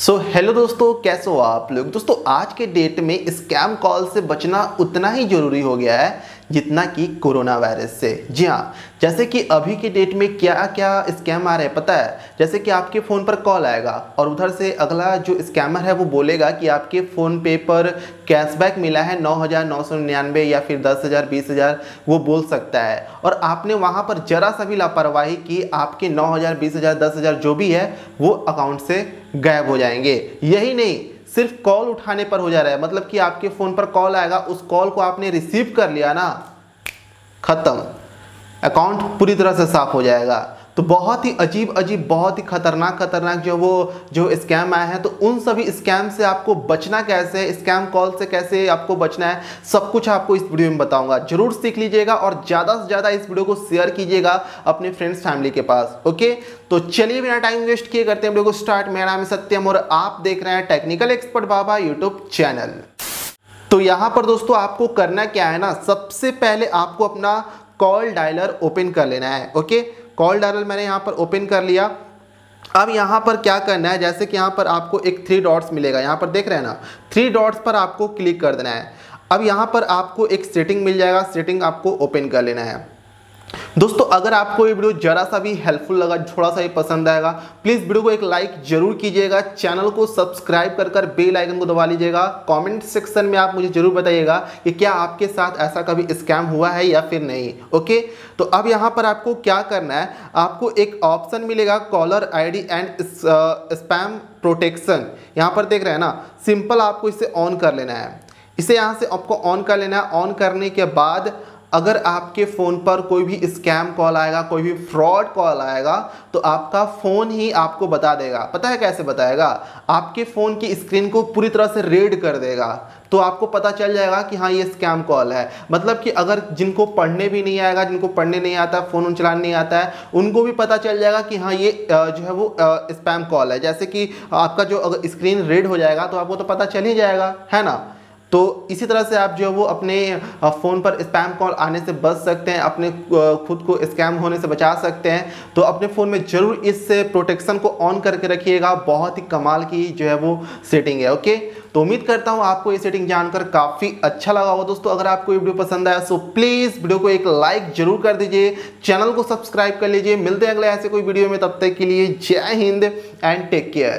सो so, hello दोस्तों कैसे हो आप लोग? दोस्तों आज के डेट में स्कैम कॉल से बचना उतना ही ज़रूरी हो गया है जितना कि कोरोना वायरस से। जी हाँ जैसे कि अभी के डेट में क्या क्या स्कैम आ रहे हैं, पता है? जैसे कि आपके फ़ोन पर कॉल आएगा और उधर से अगला जो स्कैमर है वो बोलेगा कि आपके फ़ोन पे पर कैशबैक मिला है नौ हज़ार नौ सौ निन्यानवे या फिर दस हज़ार, बीस हज़ार, वो बोल सकता है। और आपने वहाँ पर जरा सा भी लापरवाही की, आपके नौ हज़ार, बीस हज़ार, दस हज़ार जो भी है, वो अकाउंट से गायब हो जाएँगे। यही नहीं सिर्फ़ कॉल उठाने पर हो जा रहा है। मतलब कि आपके फ़ोन पर कॉल आएगा, उस कॉल को आपने रिसीव कर लिया ना, ख़त्म। अकाउंट पूरी तरह से साफ़ हो जाएगा। तो बहुत ही अजीब अजीब, बहुत ही खतरनाक खतरनाक जो वो, जो स्कैम आए हैं तो उन सभी स्कैम से आपको बचना कैसे स्कैम कॉल से कैसे आपको बचना है, सब कुछ आपको इस वीडियो में बताऊँगा। ज़रूर सीख लीजिएगा और ज़्यादा से ज़्यादा इस वीडियो को शेयर कीजिएगा अपने फ्रेंड्स फैमिली के पास ओके तो चलिए बिना टाइम वेस्ट किए करते हैं वीडियो को स्टार्ट मेरा नाम है सत्यम और आप देख रहे हैं technical expert Baba YouTube channel तो यहाँ पर दोस्तों आपको करना क्या है ना, सबसे पहले आपको अपना कॉल डायलर ओपन कर लेना है ओके कॉल डायरल मैंने यहाँ पर ओपन कर लिया। अब यहाँ पर क्या करना है? जैसे कि यहाँ पर आपको एक थ्री डॉट्स मिलेगा। यहाँ पर देख रहे हैं ना? थ्री डॉट्स पर आपको क्लिक कर देना है। अब यहाँ पर आपको एक सेटिंग मिल जाएगा। सेटिंग आपको ओपन कर लेना है। दोस्तों, अगर आपको ये वीडियो जरा सा भी हेल्पफुल लगा, थोड़ा सा ही पसंद आएगा प्लीज़ वीडियो को एक लाइक ज़रूर कीजिएगा चैनल को सब्सक्राइब कर कर बेल आइकन को दबा लीजिएगा कमेंट सेक्शन में आप मुझे ज़रूर बताइएगा कि क्या आपके साथ ऐसा कभी स्कैम हुआ है या फिर नहीं ओके तो अब यहाँ पर आपको क्या करना है, आपको एक ऑप्शन मिलेगा caller ID and spam protection यहाँ पर देख रहे हैं ना सिंपल आपको इसे ऑन कर लेना है। इसे यहाँ से आपको ऑन कर लेना है। ऑन करने के बाद अगर आपके फ़ोन पर कोई भी स्कैम कॉल आएगा, कोई भी फ्रॉड कॉल आएगा तो आपका फ़ोन ही आपको बता देगा। पता है कैसे बताएगा? आपके फ़ोन की स्क्रीन को पूरी तरह से रेड कर देगा तो आपको पता चल जाएगा कि हाँ ये स्कैम कॉल है। मतलब कि अगर जिनको पढ़ने भी नहीं आएगा, जिनको पढ़ने नहीं आता, फ़ोन उन चलाने नहीं आता है, उनको भी पता चल जाएगा कि हाँ ये जो है वो स्पैम कॉल है। जैसे कि आपका जो अगर स्क्रीन रेड हो जाएगा तो आपको तो पता चल ही जाएगा, है ना? तो इसी तरह से आप जो है वो अपने फ़ोन पर स्पैम कॉल आने से बच सकते हैं, अपने खुद को स्कैम होने से बचा सकते हैं। तो अपने फ़ोन में ज़रूर इस प्रोटेक्शन को ऑन करके रखिएगा, बहुत ही कमाल की जो है वो सेटिंग है ओके तो उम्मीद करता हूँ आपको ये सेटिंग जानकर काफ़ी अच्छा लगा हो दोस्तों, अगर आपको ये वीडियो पसंद आया सो प्लीज़ वीडियो को एक लाइक ज़रूर कर दीजिए चैनल को सब्सक्राइब कर लीजिए। मिलते हैं अगले ऐसे कोई वीडियो में, तब तक के लिए जय हिंद एंड टेक केयर